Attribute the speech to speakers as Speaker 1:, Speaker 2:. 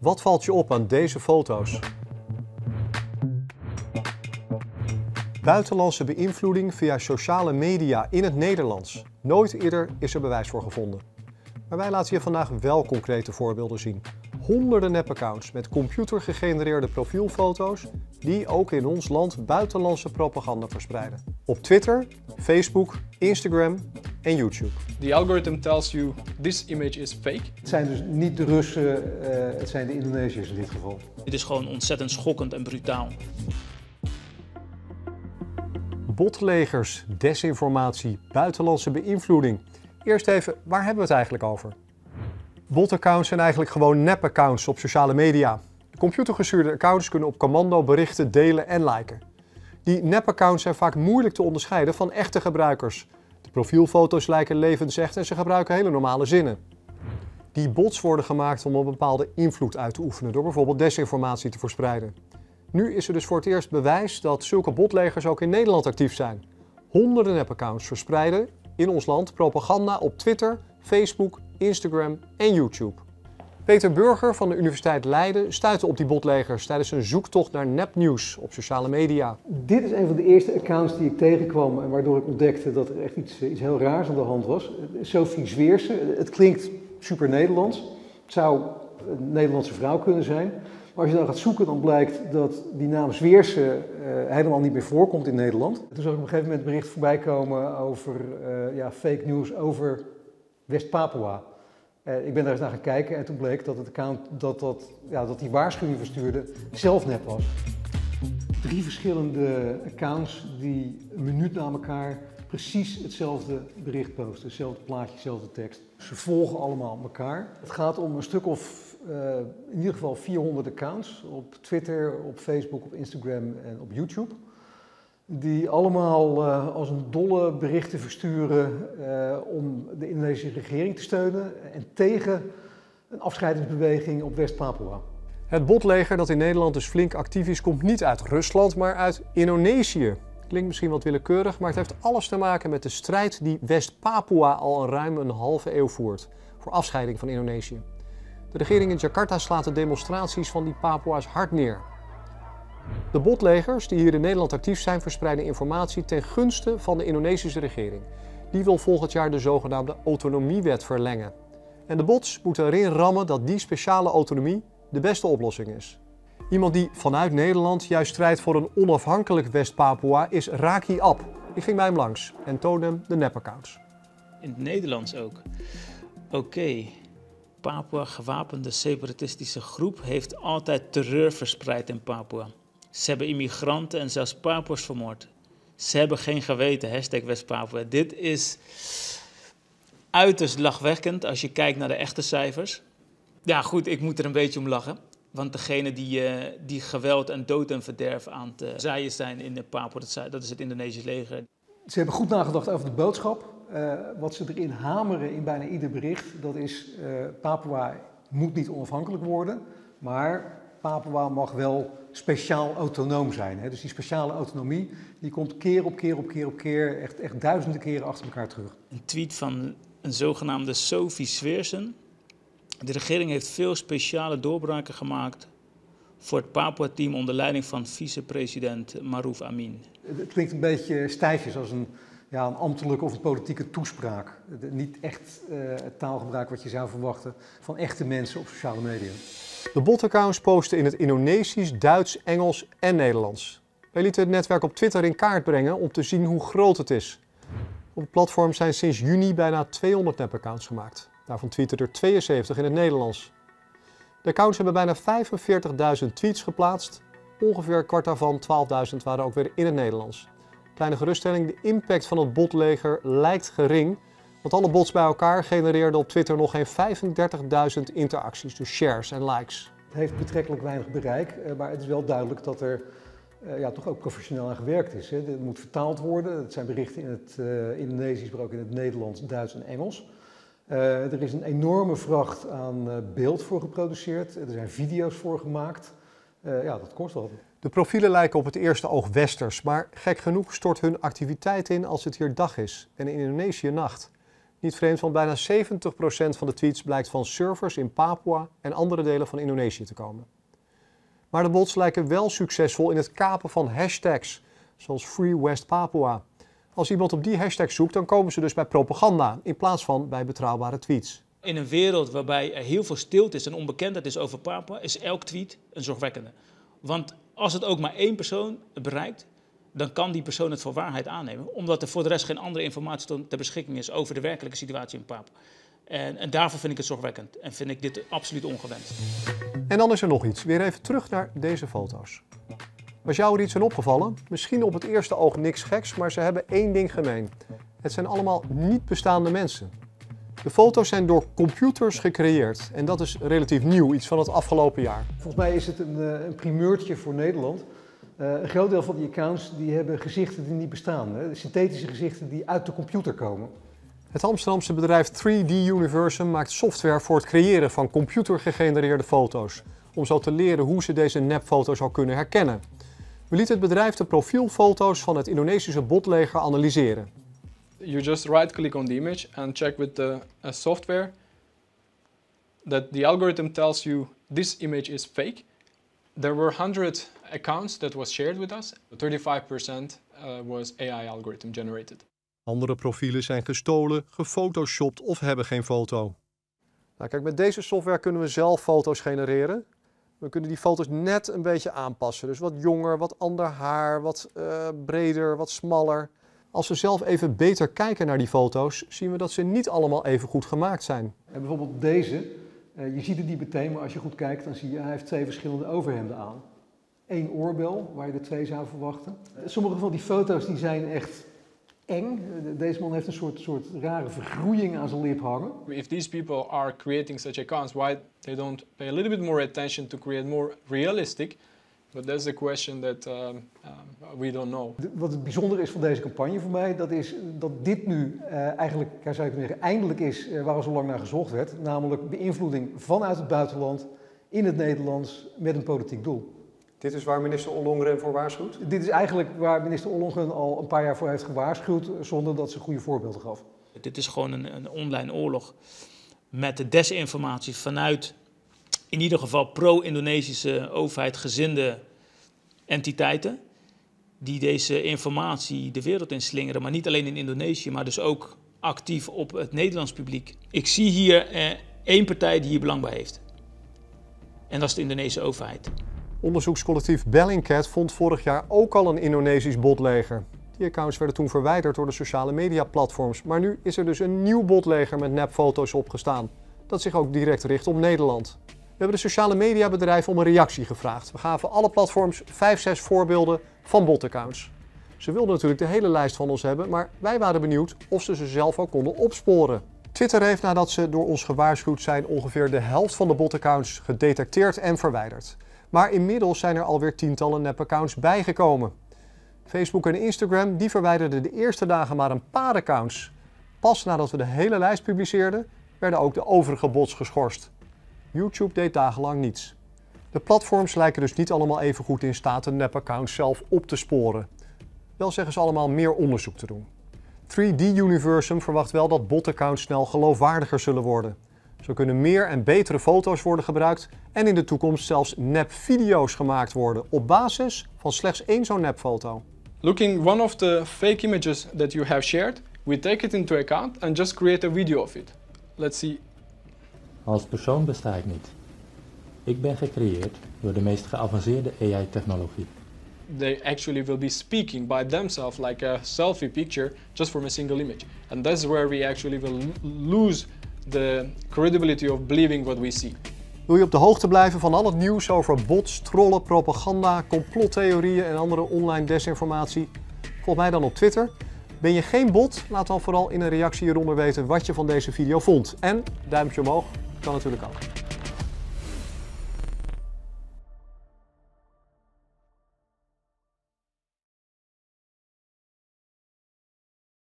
Speaker 1: Wat valt je op aan deze foto's? Buitenlandse beïnvloeding via sociale media in het Nederlands. Nooit eerder is er bewijs voor gevonden. Maar wij laten je vandaag wel concrete voorbeelden zien. Honderden nepaccounts met computergegenereerde profielfoto's die ook in ons land buitenlandse propaganda verspreiden. Op Twitter, Facebook, Instagram en YouTube.
Speaker 2: The algorithm tells you this image is fake.
Speaker 3: Het zijn dus niet de Russen, uh, het zijn de Indonesiërs in dit geval.
Speaker 4: Dit is gewoon ontzettend schokkend en brutaal.
Speaker 1: Botlegers, desinformatie, buitenlandse beïnvloeding. Eerst even, waar hebben we het eigenlijk over? Botaccounts zijn eigenlijk gewoon nep-accounts op sociale media. Computergestuurde accounts kunnen op commando berichten delen en liken. Die nep-accounts zijn vaak moeilijk te onderscheiden van echte gebruikers. Profielfoto's lijken levensecht en ze gebruiken hele normale zinnen. Die bots worden gemaakt om een bepaalde invloed uit te oefenen door bijvoorbeeld desinformatie te verspreiden. Nu is er dus voor het eerst bewijs dat zulke botlegers ook in Nederland actief zijn. Honderden nep-accounts verspreiden in ons land propaganda op Twitter, Facebook, Instagram en YouTube. Peter Burger van de Universiteit Leiden stuitte op die botlegers tijdens een zoektocht naar nepnieuws op sociale media.
Speaker 3: Dit is een van de eerste accounts die ik tegenkwam en waardoor ik ontdekte dat er echt iets, iets heel raars aan de hand was. Sophie Zweerse, het klinkt super Nederlands. Het zou een Nederlandse vrouw kunnen zijn. Maar als je dan gaat zoeken, dan blijkt dat die naam Zweerse uh, helemaal niet meer voorkomt in Nederland. Toen zag ik op een gegeven moment bericht voorbij komen over uh, ja, fake news over West-Papua. Uh, ik ben daar eens naar gaan kijken en toen bleek dat, het account, dat, dat, ja, dat die waarschuwing verstuurde zelf nep was. Drie verschillende accounts die een minuut na elkaar precies hetzelfde bericht posten. Hetzelfde plaatje, hetzelfde tekst. Ze volgen allemaal elkaar. Het gaat om een stuk of uh, in ieder geval 400 accounts op Twitter, op Facebook, op Instagram en op YouTube. Die allemaal uh, als een dolle berichten versturen uh, om de Indonesische regering te steunen en tegen een afscheidingsbeweging op West-Papua.
Speaker 1: Het botleger dat in Nederland dus flink actief is, komt niet uit Rusland, maar uit Indonesië. Klinkt misschien wat willekeurig, maar het heeft alles te maken met de strijd die West-Papua al ruim een halve eeuw voert voor afscheiding van Indonesië. De regering in Jakarta slaat de demonstraties van die Papua's hard neer. De botlegers die hier in Nederland actief zijn verspreiden informatie ten gunste van de Indonesische regering. Die wil volgend jaar de zogenaamde autonomiewet verlengen. En de bots moeten erin rammen dat die speciale autonomie de beste oplossing is. Iemand die vanuit Nederland juist strijdt voor een onafhankelijk West-Papua is Raki Ab. Ik ging bij hem langs en toonde hem de nep-accounts.
Speaker 4: In het Nederlands ook. Oké, Papua gewapende separatistische groep heeft altijd terreur verspreid in Papua. Ze hebben immigranten en zelfs Papua's vermoord. Ze hebben geen geweten, hashtag West-Papua. Dit is uiterst lachwekkend als je kijkt naar de echte cijfers. Ja goed, ik moet er een beetje om lachen. Want degene die, uh, die geweld en dood en verderf aan het uh, zaaien zijn in de Papua, dat is het Indonesisch leger.
Speaker 3: Ze hebben goed nagedacht over de boodschap. Uh, wat ze erin hameren in bijna ieder bericht, dat is uh, Papua moet niet onafhankelijk worden, maar Papua mag wel speciaal autonoom zijn. Hè? Dus die speciale autonomie die komt keer op keer op keer op keer, echt, echt duizenden keren achter elkaar terug.
Speaker 4: Een tweet van een zogenaamde Sophie Sweersen. De regering heeft veel speciale doorbraken gemaakt voor het Papua-team onder leiding van vicepresident Maruf Amin.
Speaker 3: Het klinkt een beetje stijfjes als een ja, een ambtelijke of een politieke toespraak. Niet echt uh, het taalgebruik wat je zou verwachten van echte mensen op sociale media.
Speaker 1: De botaccounts posten in het Indonesisch, Duits, Engels en Nederlands. Wij lieten het netwerk op Twitter in kaart brengen om te zien hoe groot het is. Op het platform zijn sinds juni bijna 200 nep-accounts gemaakt. Daarvan tweeten er 72 in het Nederlands. De accounts hebben bijna 45.000 tweets geplaatst. Ongeveer een kwart daarvan, 12.000, waren ook weer in het Nederlands. Kleine geruststelling, de impact van het botleger lijkt gering. Want alle bots bij elkaar genereerden op Twitter nog geen 35.000 interacties, dus shares en likes.
Speaker 3: Het heeft betrekkelijk weinig bereik, maar het is wel duidelijk dat er uh, ja, toch ook professioneel aan gewerkt is. Het moet vertaald worden. Het zijn berichten in het uh, Indonesisch, maar ook in het Nederlands, Duits en Engels. Er is een enorme vracht aan beeld voor geproduceerd. Er zijn video's voor gemaakt. ja, dat kost wat.
Speaker 1: De profielen lijken op het eerste oog westers, maar gek genoeg stort hun activiteit in als het hier dag is en in Indonesië nacht. Niet vreemd, want bijna 70% van de tweets blijkt van servers in Papua en andere delen van Indonesië te komen. Maar de bots lijken wel succesvol in het kapen van hashtags, zoals Free West Papua. Als iemand op die hashtag zoekt, dan komen ze dus bij propaganda in plaats van bij betrouwbare tweets.
Speaker 4: In een wereld waarbij er heel veel stilte is en onbekendheid is over Papua, is elk tweet een zorgwekkende. Want als het ook maar één persoon bereikt, dan kan die persoon het voor waarheid aannemen. Omdat er voor de rest geen andere informatie ter beschikking is over de werkelijke situatie in Papua. En, en, daarvoor vind ik het zorgwekkend en vind ik dit absoluut ongewenst.
Speaker 1: En dan is er nog iets. Weer even terug naar deze foto's. Was jou er iets aan opgevallen? Misschien op het eerste oog niks geks, maar ze hebben één ding gemeen. Het zijn allemaal niet bestaande mensen. De foto's zijn door computers gecreëerd en dat is relatief nieuw, iets van het afgelopen jaar.
Speaker 3: Volgens mij is het een, eh, een primeurtje voor Nederland. Uh, een groot deel van die accounts die hebben gezichten die niet bestaan. Hè? Synthetische gezichten die uit de computer komen.
Speaker 1: Het Amsterdamse bedrijf 3D Universum maakt software voor het creëren van computergegenereerde foto's. Om zo te leren hoe ze deze nepfoto's al kunnen herkennen. We lieten het bedrijf de profielfoto's van het Indonesische botleger analyseren.
Speaker 2: You just right click on the image and check with the uh, software that the algorithm tells you this image is fake. There were 100 accounts that was shared with us. 35% uh, was AI algorithm generated.
Speaker 1: Andere profielen zijn gestolen, gefotoshopt of hebben geen foto. Nou, kijk, met deze software kunnen we zelf foto's genereren. We kunnen die foto's net een beetje aanpassen. Dus wat jonger, wat ander haar, wat uh, breder, wat smaller. Als we zelf even beter kijken naar die foto's, zien we dat ze niet allemaal even goed gemaakt zijn.
Speaker 3: En bijvoorbeeld deze, uh, je ziet het niet meteen, maar als je goed kijkt, dan zie je hij heeft twee verschillende overhemden aan. Eén oorbel, waar je er twee zou verwachten. Sommige van die foto's die zijn echt eng. Deze man heeft een soort, soort rare vergroeiing aan zijn lip hangen.
Speaker 2: If these people are creating such accounts, why they don't pay a little bit more attention to create more realistic? But that's the question that um, um, we don't know.
Speaker 3: Wat het bijzonder is van deze campagne voor mij, dat is dat dit nu uh, eigenlijk, zou ik zeggen, eindelijk is uh, waar al zo lang naar gezocht werd. Namelijk beïnvloeding vanuit het buitenland in het Nederlands met een politiek doel.
Speaker 1: Dit is waar minister Ollongren voor waarschuwt?
Speaker 3: Dit is eigenlijk waar minister Ollongren al een paar jaar voor heeft gewaarschuwd, zonder dat ze goede voorbeelden gaf.
Speaker 4: Dit is gewoon een, een online oorlog met de desinformatie vanuit in ieder geval pro-Indonesische overheid gezinde entiteiten. Die deze informatie de wereld inslingeren, maar niet alleen in Indonesië, maar dus ook actief op het Nederlands publiek. Ik zie hier eh, één partij die hier belang bij heeft. En dat is de Indonesische overheid.
Speaker 1: Onderzoekscollectief Bellingcat vond vorig jaar ook al een Indonesisch botleger. Die accounts werden toen verwijderd door de sociale media platforms. Maar nu is er dus een nieuw botleger met nepfoto's opgestaan. Dat zich ook direct richt op Nederland. We hebben de sociale mediabedrijven om een reactie gevraagd. We gaven alle platforms 5, 6 voorbeelden van botaccounts. Ze wilden natuurlijk de hele lijst van ons hebben, maar wij waren benieuwd of ze ze zelf ook konden opsporen. Twitter heeft nadat ze door ons gewaarschuwd zijn ongeveer de helft van de botaccounts gedetecteerd en verwijderd. Maar inmiddels zijn er alweer tientallen nepaccounts bijgekomen. Facebook en Instagram die verwijderden de eerste dagen maar een paar accounts. Pas nadat we de hele lijst publiceerden, werden ook de overige bots geschorst. YouTube deed dagenlang niets. De platforms lijken dus niet allemaal even goed in staat de nepaccounts zelf op te sporen. Wel zeggen ze allemaal meer onderzoek te doen. 3D Universum verwacht wel dat botaccounts snel geloofwaardiger zullen worden. Zo kunnen meer en betere foto's worden gebruikt en in de toekomst zelfs nepvideo's gemaakt worden op basis van slechts één zo'n nepfoto.
Speaker 2: Looking one of the fake images that you have shared, we take it into account and just create a video of it. Let's see.
Speaker 5: Als persoon besta ik niet. Ik ben gecreëerd door de meest geavanceerde AI-technologie.
Speaker 2: They actually will be speaking by themselves like a selfie picture just from a single image. And that's where we actually will lose the credibility of believing what we see.
Speaker 1: Wil je op de hoogte blijven van al het nieuws over bots, trollen, propaganda, complottheorieën en andere online desinformatie? Volg mij dan op Twitter. Ben je geen bot? Laat dan vooral in een reactie hieronder weten wat je van deze video vond. En duimpje omhoog kan natuurlijk ook.